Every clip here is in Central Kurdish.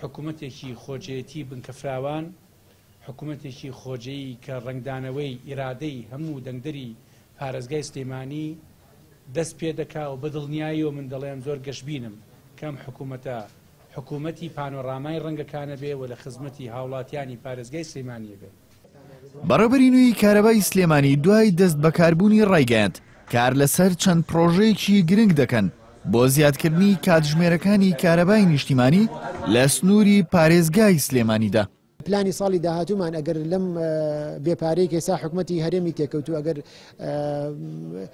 حکومەتێکی خۆجێیەتی بنکەفراوان، حکومەتێکی خۆجێی کە ڕەنگدانەوەی ئیرادەی هەموو دەنگدەری پارێزگای سلێمانی دەست پێ دەکا و بە دڵنیایەوە من دەڵێم زۆر گەشبینم کە ئەم حکومەتە حکومەتی پانۆرامای ڕەنگەکانەبێ و لە خزمەتی هاوڵاتیانی پارێزگای سلێمانیەبێ. بەڕێوبەری نوێی کارەبای سلێمانی دوای دەست بەکاربوونی ڕایگەیاند، کار لەسەر چەند پڕۆژەیەکی گرنگ دەکەن بۆ زیادکردنی کاتژمێرەکانی کارەبای نیشتیمانی لە سنووری پارێزگای سلێمانیدا. پلانی ساڵی داهاتوومان ئەگەر لەم بێ پارەی کە ئێستا حکومەتی هەرێمی تێکەوتوو ئەگەر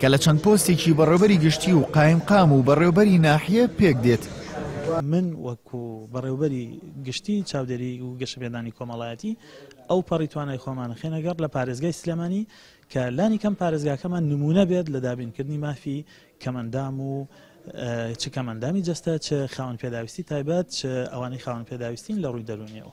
کە لە چەند پۆستێکی بەڕێوبەری گشتی و قایمقام و بەڕێوبەری ناحیە پێک دێت. من وەکو بەڕێوبەری گشتی چاودێری و گەشەپێدانی کۆمەڵایەتی ئەو پەڕی توانای خۆمان خێنە گەڕ لە پارێزگای سلێمانی کە لانی کەم پارێزگاکەمان نمونە بێت لە دابینکردنی مافی کەمەندام و چ کەمەندامی جەستە چ خاوەن پێداویستی تایبەت چ ئەوانەی خاوەن پێداویستین لە ڕووی دەروونیەوە.